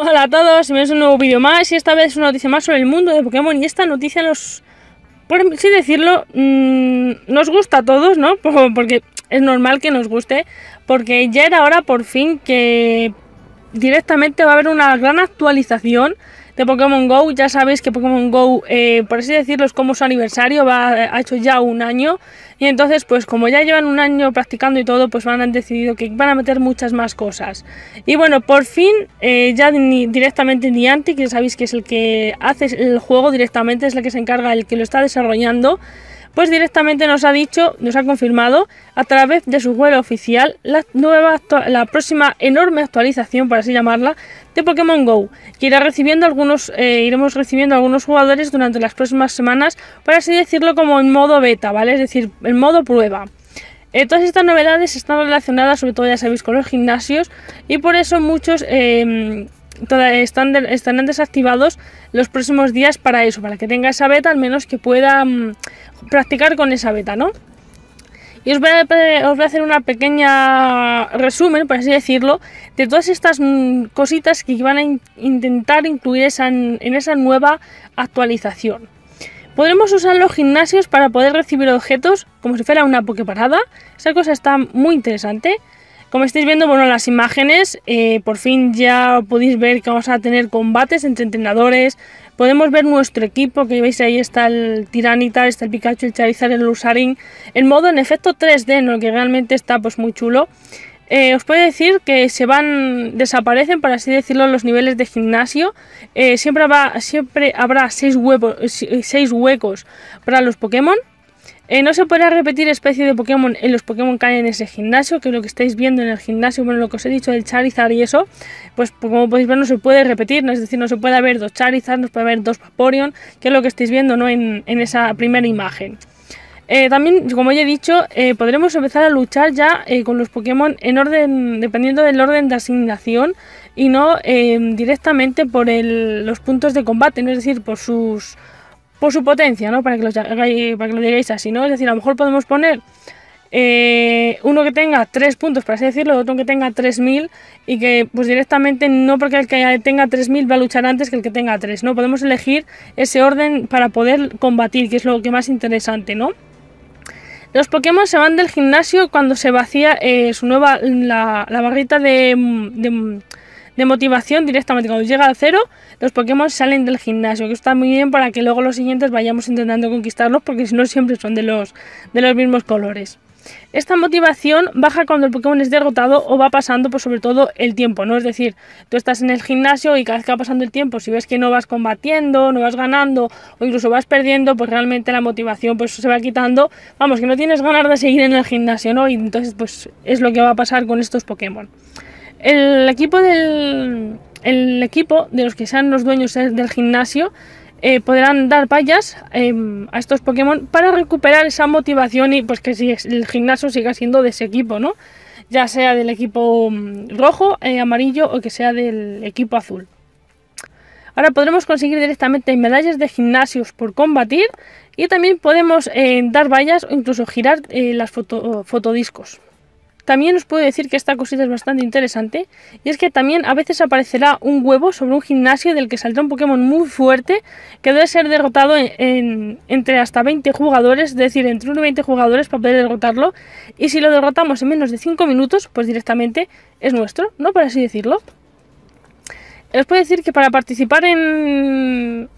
Hola a todos, bienvenidos a un nuevo vídeo más y esta vez es una noticia más sobre el mundo de Pokémon y esta noticia nos, por así decirlo, mmm, nos gusta a todos, ¿no? Porque es normal que nos guste, porque ya era hora por fin que directamente va a haber una gran actualización de Pokémon Go. Ya sabéis que Pokémon Go, eh, por así decirlo, es como su aniversario, ha hecho ya un año. Y entonces, pues como ya llevan un año practicando y todo, pues van, han decidido que van a meter muchas más cosas. Y bueno, por fin, eh, ya ni, directamente Niantic, que sabéis que es el que hace el juego directamente, es el que se encarga, el que lo está desarrollando pues directamente nos ha dicho, nos ha confirmado a través de su web oficial la nueva, la próxima enorme actualización, por así llamarla, de Pokémon Go, que irá recibiendo algunos, eh, iremos recibiendo algunos jugadores durante las próximas semanas, por así decirlo, como en modo beta, ¿vale? Es decir, en modo prueba. Eh, todas estas novedades están relacionadas, sobre todo ya sabéis, con los gimnasios y por eso muchos eh, están estarán desactivados los próximos días para eso, para que tenga esa beta, al menos que pueda mm, practicar con esa beta, ¿no? Y os voy, a, os voy, a, hacer una pequeña resumen, por así decirlo, de todas estas mm, cositas que van a intentar incluir esa, en esa nueva actualización. Podremos usar los gimnasios para poder recibir objetos como si fuera una Poképarada. Esa cosa está muy interesante. Como estáis viendo, bueno, las imágenes, eh, por fin ya podéis ver que vamos a tener combates entre entrenadores. Podemos ver nuestro equipo, que veis ahí está el Tiranitar, está el Pikachu, el Charizard, el Lusarin. El modo en efecto 3D, ¿no? que realmente está pues muy chulo. Eh, os puedo decir que se van, desaparecen, por así decirlo, los niveles de gimnasio. Eh, siempre, habrá, siempre habrá seis, huecos para los Pokémon. Eh, no se podrá repetir especie de Pokémon en los Pokémon que hay en ese gimnasio, que es lo que estáis viendo en el gimnasio, bueno, lo que os he dicho del Charizard y eso, pues, pues como podéis ver no se puede repetir, ¿no? es decir, no se puede haber dos Charizard, no se puede haber dos Vaporeon, que es lo que estáis viendo ¿no? en, esa primera imagen. Eh, también, como ya he dicho, eh, podremos empezar a luchar ya con los Pokémon en orden, dependiendo del orden de asignación y no directamente por los puntos de combate, ¿no? es decir, por sus por su potencia, ¿no? Para que, lo, para que lo digáis así, ¿no? Es decir, a lo mejor podemos poner eh, uno que tenga 3 puntos, por así decirlo, otro que tenga 3000 y que pues directamente no porque el que tenga 3000 va a luchar antes que el que tenga 3, ¿no? Podemos elegir ese orden para poder combatir, que es lo que más interesante, ¿no? Los Pokémon se van del gimnasio cuando se vacía eh, su nueva, la, barrita de de motivación directamente. Cuando llega al cero, los Pokémon salen del gimnasio, que está muy bien para que luego los siguientes vayamos intentando conquistarlos, porque si no siempre son de los, de los mismos colores. Esta motivación baja cuando el Pokémon es derrotado o va pasando por sobre todo el tiempo, ¿no? Es decir, tú estás en el gimnasio y cada vez que va pasando el tiempo, si ves que no vas combatiendo, no vas ganando o incluso vas perdiendo, pues realmente la motivación pues se va quitando. Vamos, que no tienes ganas de seguir en el gimnasio, ¿no? Y entonces pues es lo que va a pasar con estos Pokémon. El equipo del el equipo de los que sean los dueños del gimnasio eh, podrán dar vallas em, a estos Pokémon para recuperar esa motivación y pues que si el gimnasio siga siendo de ese equipo, ¿no? Ya sea del equipo mm, rojo, eh, amarillo o que sea del equipo azul. Ahora podremos conseguir directamente medallas de gimnasios por combatir y también podemos eh, dar vallas o incluso girar las foto, fotodiscos. También os puedo decir que esta cosita es bastante interesante y es que también a veces aparecerá un huevo sobre un gimnasio del que saldrá un Pokémon muy fuerte que debe ser derrotado entre hasta 20 jugadores, es decir, entre 1 y 20 jugadores para poder derrotarlo y si lo derrotamos en menos de 5 minutos, pues directamente es nuestro, ¿no? Por así decirlo. Os puedo decir que para participar en,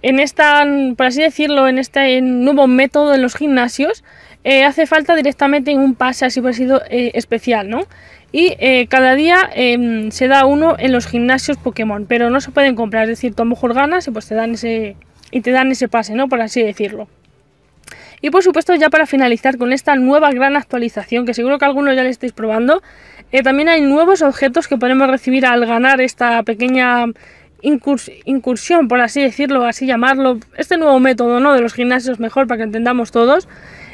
en esta, por así decirlo, en este nuevo método en los gimnasios, eh, hace falta directamente un pase así parecido eh, especial, ¿no? Y eh, cada día em, se da uno en los gimnasios Pokémon, pero no se pueden comprar, es decir, tú a lo mejor ganas y pues te dan ese y te dan ese pase, ¿no? Por así decirlo. Y por supuesto, ya para finalizar con esta nueva gran actualización, que seguro que algunos ya le estáis probando, también hay nuevos objetos que podemos recibir al ganar esta pequeña incursión, por así decirlo, así llamarlo, este nuevo método ¿no? de los gimnasios mejor para que entendamos todos.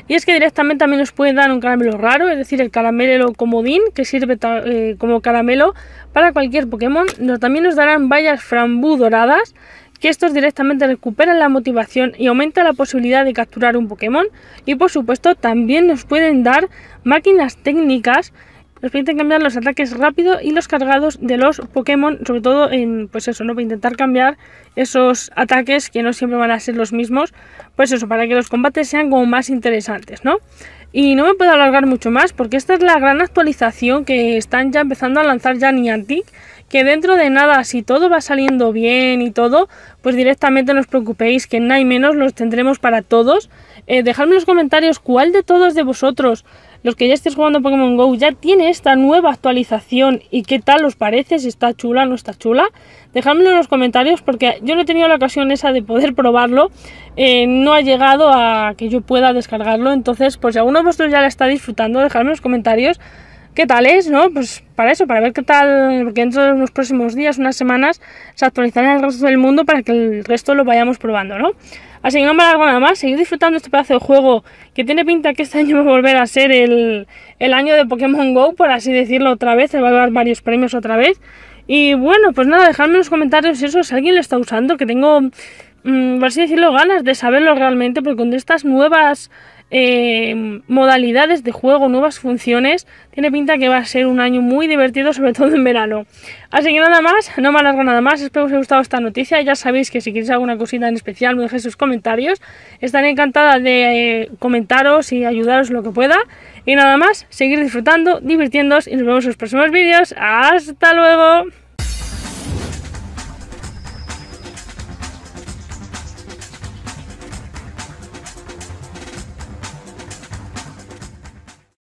Y es que directamente también nos pueden dar un caramelo raro, es decir, el caramelo comodín, que sirve eh, como caramelo para cualquier Pokémon. también nos darán bayas frambú doradas, que estos directamente recuperan la motivación y aumenta la posibilidad de capturar un Pokémon. Y por supuesto también nos pueden dar máquinas técnicas nos permiten cambiar los ataques rápidos y los cargados de los Pokémon, sobre todo en, pues eso, ¿no? Para intentar cambiar esos ataques que no siempre van a ser los mismos, pues eso, para que los combates sean como más interesantes, ¿no? Y no me puedo alargar mucho más porque esta es la gran actualización que están ya empezando a lanzar ya Niantic, que dentro de nada, si todo va saliendo bien y todo, pues directamente no os preocupéis que no hay menos los tendremos para todos. Eh, dejadme en los comentarios cuál de todos de vosotros los que ya estéis jugando Pokémon GO ya tiene esta nueva actualización y qué tal os parece, si está chula o no está chula. Dejadmelo en los comentarios porque yo no he tenido la ocasión esa de poder probarlo, eh, no ha llegado a que yo pueda descargarlo, entonces pues si alguno de vosotros ya la está disfrutando, dejadme en los comentarios qué tal es, ¿no? Pues para eso, para ver qué tal, porque dentro de unos próximos días, unas semanas, se actualizará el resto del mundo para que el resto lo vayamos probando, ¿no? Así que no me alargo nada más, seguir disfrutando este pedazo de juego que tiene pinta que este año va a volver a ser el, año de Pokémon GO, por así decirlo otra vez, se va a dar varios premios otra vez. Y bueno, pues nada, dejadme en los comentarios eso, si alguien lo está usando, que tengo, mm, por así decirlo, ganas de saberlo realmente, porque con estas nuevas eh, modalidades de juego, nuevas funciones. Tiene pinta que va a ser un año muy divertido, sobre todo en verano. Así que nada más, no me alargo nada más. Espero que os haya gustado esta noticia. Ya sabéis que si queréis alguna cosita en especial, me dejéis sus comentarios. Estaré encantada de eh, comentaros y ayudaros lo que pueda. Y nada más, seguir disfrutando, divirtiéndoos y nos vemos en los próximos vídeos. ¡Hasta luego!